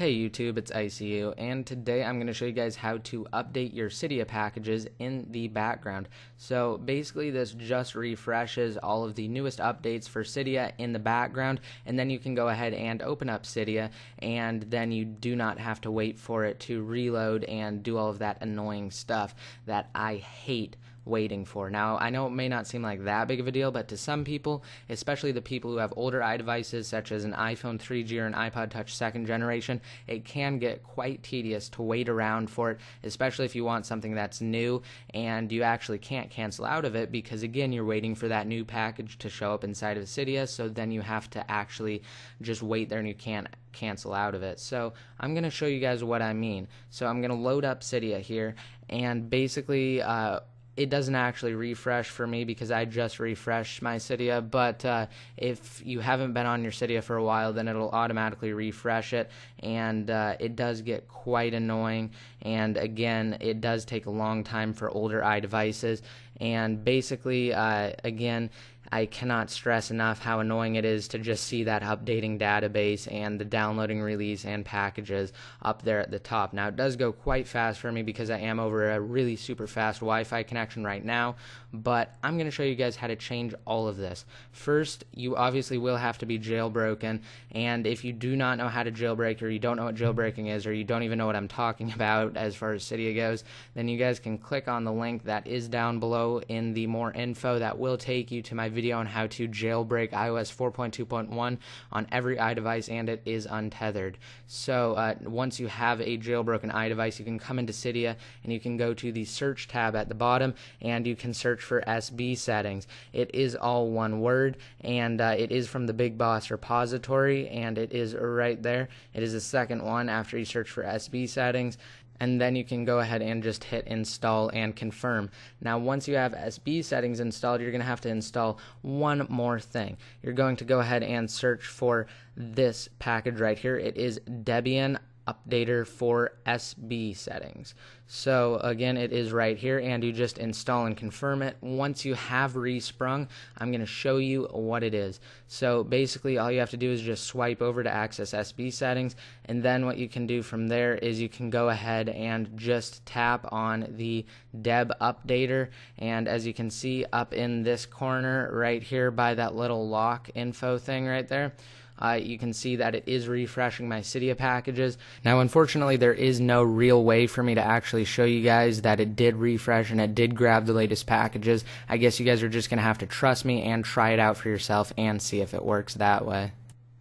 Hey YouTube, it's ICU, and today I'm going to show you guys how to update your Cydia packages in the background. So basically this just refreshes all of the newest updates for Cydia in the background, and then you can go ahead and open up Cydia, and then you do not have to wait for it to reload and do all of that annoying stuff that I hate waiting for. Now, I know it may not seem like that big of a deal, but to some people, especially the people who have older iDevices such as an iPhone 3G or an iPod Touch second generation, it can get quite tedious to wait around for it, especially if you want something that's new and you actually can't cancel out of it because, again, you're waiting for that new package to show up inside of Cydia, so then you have to actually just wait there and you can't cancel out of it. So I'm going to show you guys what I mean. So I'm going to load up Cydia here, and basically, uh, it doesn't actually refresh for me because I just refreshed my Cydia. But uh, if you haven't been on your Cydia for a while, then it'll automatically refresh it, and uh, it does get quite annoying. And again, it does take a long time for older iDevices. And basically, uh, again, I cannot stress enough how annoying it is to just see that updating database and the downloading release and packages up there at the top. Now, it does go quite fast for me because I am over a really super fast Wi Fi connection right now, but I'm going to show you guys how to change all of this. First, you obviously will have to be jailbroken, and if you do not know how to jailbreak or you don't know what jailbreaking is or you don't even know what I'm talking about as far as Cydia goes, then you guys can click on the link that is down below in the more info that will take you to my video video on how to jailbreak iOS 4.2.1 on every iDevice and it is untethered. So uh, once you have a jailbroken iDevice, you can come into Cydia and you can go to the search tab at the bottom and you can search for SBSettings. It is all one word and uh, it is from the Big Boss repository and it is right there. It is the second one after you search for SBSettings and then you can go ahead and just hit install and confirm. Now, once you have SBSettings installed, you're going to have to install one more thing. You're going to go ahead and search for this package right here. It is Debian updater for SBSettings. So again, it is right here and you just install and confirm it. Once you have resprung, I'm going to show you what it is. So basically all you have to do is just swipe over to access SBSettings and then what you can do from there is you can go ahead and just tap on the Deb updater and as you can see up in this corner right here by that little lock info thing right there, uh, you can see that it is refreshing my Cydia packages. Now, unfortunately, there is no real way for me to actually show you guys that it did refresh and it did grab the latest packages. I guess you guys are just going to have to trust me and try it out for yourself and see if it works that way.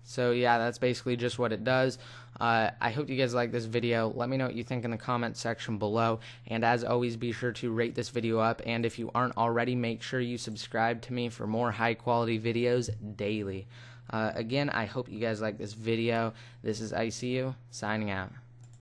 So yeah, that's basically just what it does. Uh, I hope you guys like this video. Let me know what you think in the comment section below. And as always, be sure to rate this video up. And if you aren't already, make sure you subscribe to me for more high quality videos daily. Uh, again, I hope you guys like this video. This is ICU signing out.